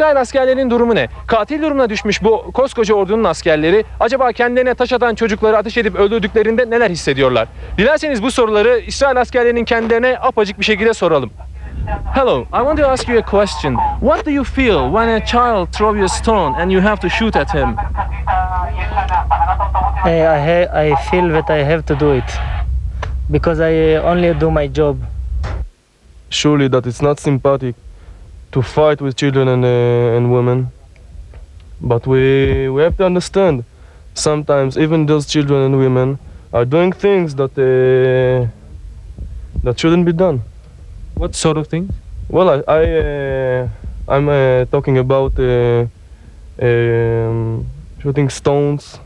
İsrail askerlerinin durumu ne? Katil durumuna düşmüş bu koskoca ordunun askerleri acaba kendilerine taş atan çocukları ateş edip öldürdüklerinde neler hissediyorlar? Dilerseniz bu soruları İsrail askerlerinin kendilerine apacık bir şekilde soralım. Hello, I want to ask you a question. What do you feel when a child throws you a stone and you have to shoot at him? I, I, ha- I feel that I have to do it because I uh, only do my job. surely that it's not sympathetic to fight with children and, uh, and women. But we, we have to understand sometimes even those children and women are doing things that, uh, that shouldn't be done. What sort of things? Well, I, I uh, I'm uh, talking about uh, um, shooting stones